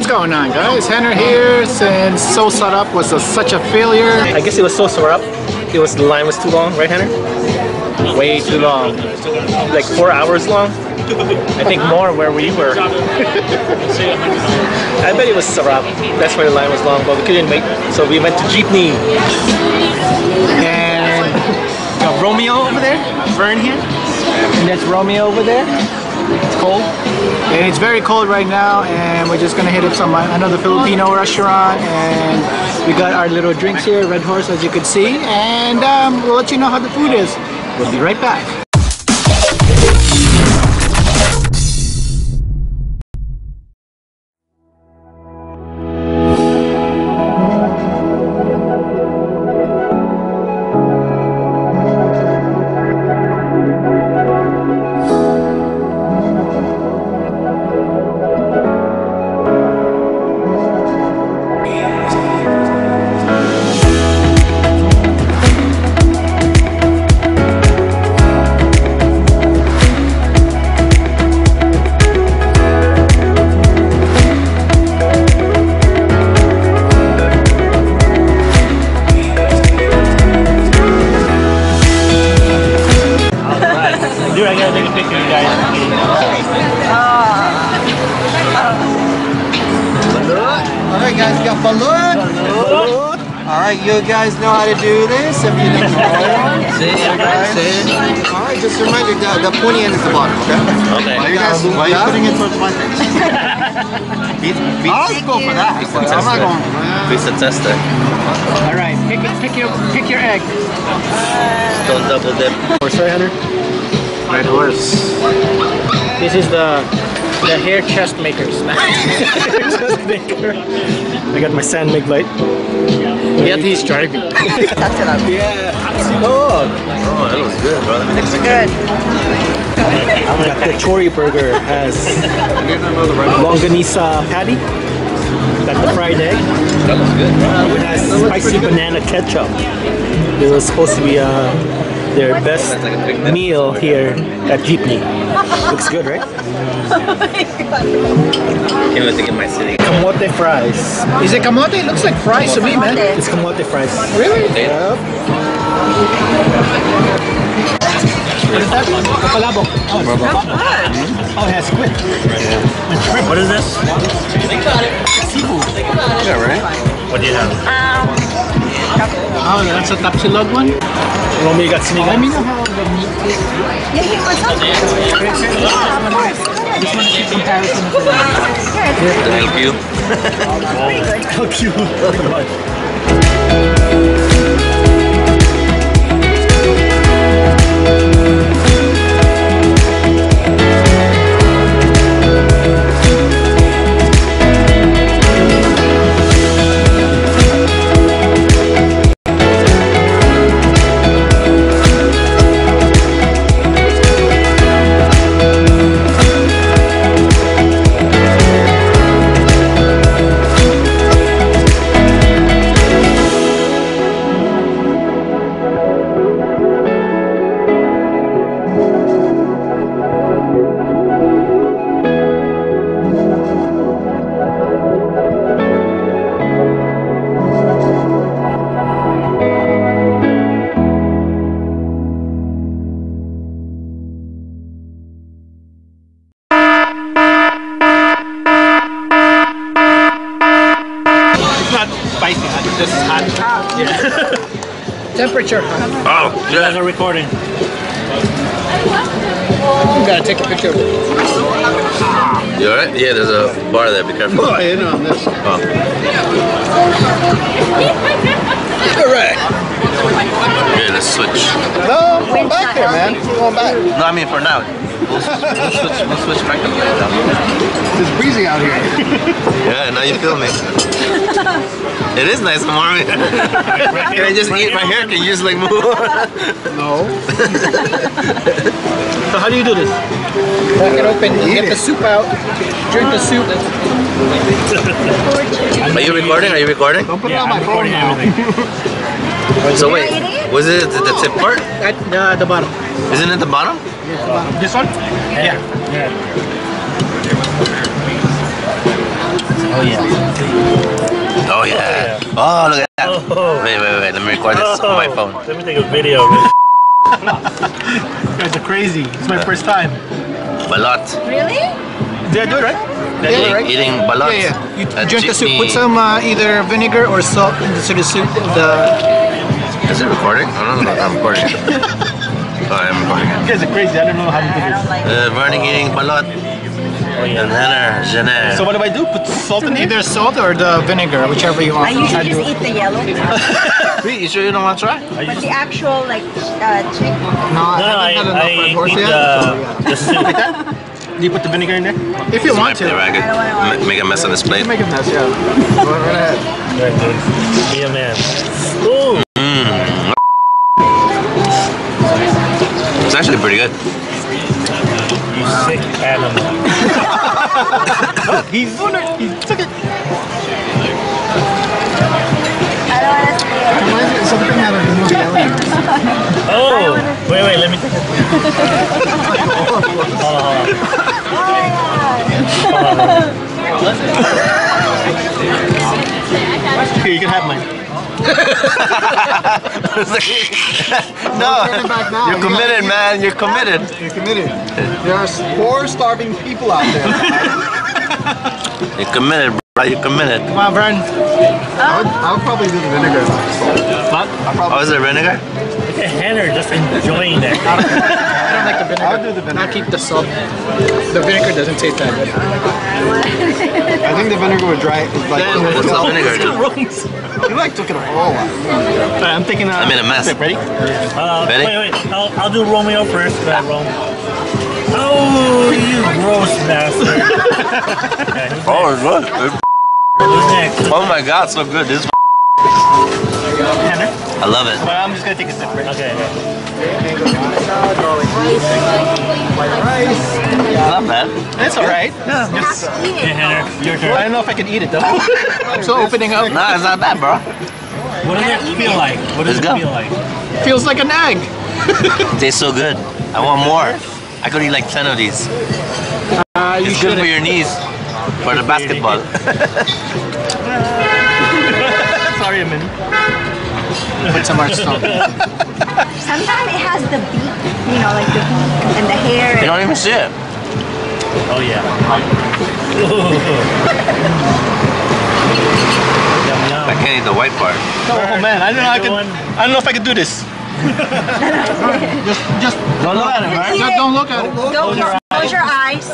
What's going on guys? Henner here since So Sarap was a, such a failure. I guess it was so sore up. It was the line was too long, right, Henner? Way too long. Like four hours long. I think more where we were. I bet it was Sarap. That's why the line was long, but we couldn't wait. So we went to Jeepney. And got Romeo over there, Vern here. And that's Romeo over there. It's cold. And it's very cold right now and we're just gonna hit up some another Filipino restaurant and we got our little drinks here, Red Horse as you can see, and um, we'll let you know how the food is. We'll be right back. Guys know how to do this. If you know Alright, just a reminder, the, the pointy end is the bottom, okay? Okay. Why are you guys um, why are you putting it towards my face? I'll go for that. but I'm not going for that. Pizza tester. All right, pick, pick your pick your egg. Don't double dip. Horse right, Hunter? Red Horse. This is the the hair chest makers. chest maker. I got my San Mig light. Yet he's driving. yeah. Oh, Oh, that looks good, brother. Looks good. I got the chori burger has longanisa patty. Got the fried egg. That looks good, bro. It has spicy banana ketchup. It was supposed to be uh, their best meal here at Jeepney. Looks good, right? Can't wait to get my city. Kamote fries. Is it kamote? It looks like fries to me, man. It's kamote fries. Really? Yep. What is that? Palabok. Oh, it's oh, it has squid. And shrimp. What is this? Seafood. Yeah, right? What do you have? Um, oh, that's a tapsilog one. Romy, you got sinigang? Let me know how the meat is. Yeah, he wants something. Yeah, of course. Just want to see comparison of the Thank you. How cute. recording. You gotta take a picture. You alright? Yeah, there's a bar there. Be careful. Oh, you know this. Oh. Alright. Yeah, let's switch. No, go back there, man. Go back. No, I mean for now. We'll, we'll switch. We'll switch back up later. It's breezy out here. Yeah, now you feel me. It is nice and warm. Can I just eat my hair? Can you just like move? No. So how do you do this? Crack it open, get the soup out, drink the soup. Are you recording? Are you recording? Don't put it on my phone now. So wait, was it the, the tip part? At uh, the bottom. Isn't it the bottom? This one? Yeah. yeah. Oh yeah. Oh yeah. Oh look at that. Oh. Wait, wait, wait. Let me record this on my phone. Let me take a video of it. You guys are crazy. It's my first time. A lot. Really? Did I do it right? Did I do it Eating, right? eating balut. Yeah, yeah. You A drink the soup. Put some uh, either vinegar or salt into the soup. The Is it recording? I don't know. I'm recording. oh, I'm recording. you guys are crazy. I don't know how to do this. Uh, Vernon eating balut. Oh And yeah. Henner, Jenner. So what do I do? Put salt in either salt or the vinegar, whichever you want. I usually do just eat the yellow part. Wait, you sure you don't want to try? But just, the actual, like, uh, chick. No, no, no, I, haven't had enough I Red Horse eat yet, the, so, yeah. the soup. Do you put the vinegar in there? If you want Play to. ragged. I don't wanna watch. Ma- Make a mess on this plate. Make a mess, yeah. Go right ahead. Very good. Be a man. Ooh. It's actually pretty good. You sick animal. He's doing it. He took it. I don't want to see it. Reminds me of something out of the movie Oh, wait, wait, let me take a Hold on, hold on. Here, you can have mine. no, Turn it back now. you're committed, man. You're committed. You're committed. There are poor, starving people out there. You're committed, bro. You're committed. Come on, Vern. I would, I would probably do the vinegar. What? Oh, is it vinegar? Look at Henner just enjoying that. I don't like the vinegar. I would do the vinegar. I'll keep the salt. The vinegar doesn't taste that good. I think the vinegar would dry. Is like, What's the vinegar do? you like took it all out. Alright, I'm thinking. Uh, I'm in a mess. Ready? Uh, Ready? wait, wait. I'll, I'll do Romeo first. Go ahead, Rome. Oh, you gross bastard. okay, Oh, it's good. Who's next? Oh my god, so good. This. Henner. I love it. But I'm just gonna take a sip. Right? Okay, okay. It's not bad. It's alright. Hey, Henner, your turn. I turn. don't know if I can eat it though. I'm still opening up. Nah, it's not bad, bro. What does it feel like? What does Let's it go. feel like? Feels like an egg. It tastes so good. I want more. I could eat like 10 of these. Uh, you It's good should. for your knees. For the basketball. Sorry, man. Put some more salt. Sometimes it has the beak, you know, like the beak and the hair. You don't even see it. Oh, yeah. I can't eat the white part. Oh man, I don't know. I can. I don't know if I could do this. just, just Don't look at it, right? Just don't look at it. Don't close, close your eyes.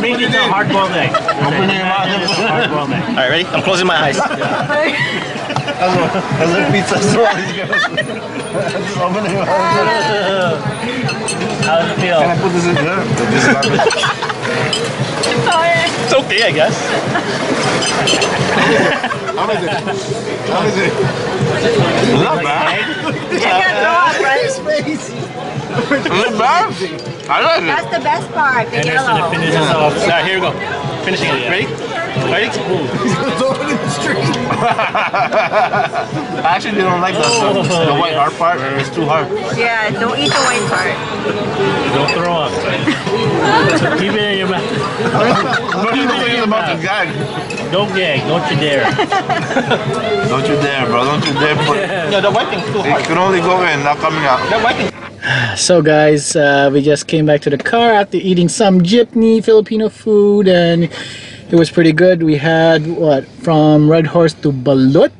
Make it a hard-boiled egg. Open your mouth. Hard-boiled egg. All right, ready? I'm closing my eyes. How does it feel? Can I Put this in there. It's okay, I guess. How is it? How is it? Not bad. You're gonna throw up, right? It's not bad. I like it. That's the best part, the Hender's gonna yellow. finish this off. All right, here we go. Finishing it. Ready? Ready? Throw it in the street. I actually don't like the, the, the white hard part. It's too hard. Yeah, don't eat the white part. Don't throw up. Keep it in your mouth. What are you thinking about the gag? Don't gag. Don't you dare. Don't you dare, bro. Don't you dare put No, the white thing's too It can only go in, not coming out. The white thing. So guys, uh, we just came back to the car after eating some jeepney Filipino food and it was pretty good. We had what from Red Horse to Balut,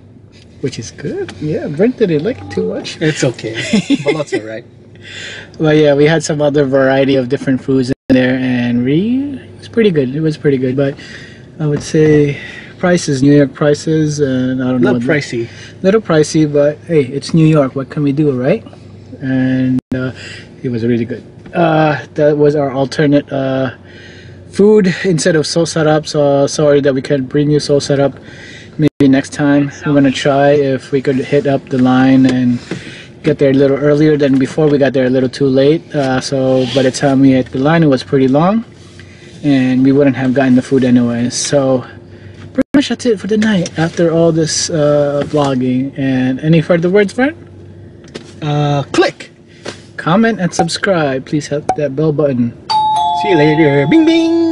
which is good. Yeah, Brent didn't like it too much. It's okay. Balut's alright. But yeah, we had some other variety of different foods in there, and we it was pretty good. It was pretty good, but I would say prices, New York prices, and I don't know, Not pricey. little pricey, but hey, it's New York. What can we do, right? And uh, it was really good. Uh, that was our alternate uh, food instead of So Sarap. So sorry that we can't bring you So Sarap. Maybe next time we're gonna try if we could hit up the line and get there a little earlier than before. We got there a little too late. Uh, so by the time we hit the line, it was pretty long, and we wouldn't have gotten the food anyway. So pretty much that's it for the night. After all this uh, vlogging, and any further words, friend? Uh, click. Comment and subscribe. Please hit that bell button. See you later. Bing bing.